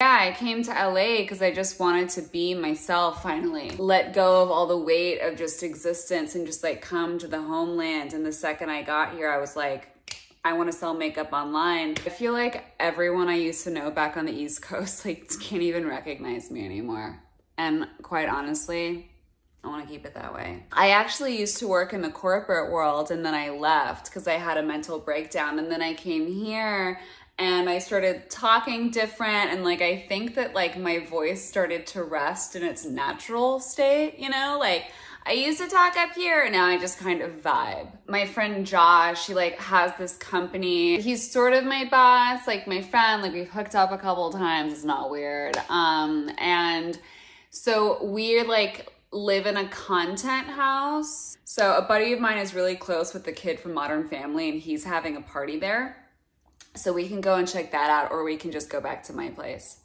Yeah, I came to LA because I just wanted to be myself finally. Let go of all the weight of just existence and just like come to the homeland. And the second I got here, I was like, I want to sell makeup online. I feel like everyone I used to know back on the East Coast like can't even recognize me anymore. And quite honestly, I want to keep it that way. I actually used to work in the corporate world and then I left because I had a mental breakdown and then I came here and I started talking different and like I think that like my voice started to rest in its natural state, you know? Like I used to talk up here and now I just kind of vibe. My friend Josh, he like has this company. He's sort of my boss, like my friend, like we've hooked up a couple times. It's not weird. Um and so we're like live in a content house. So a buddy of mine is really close with the kid from Modern Family and he's having a party there. So we can go and check that out or we can just go back to my place.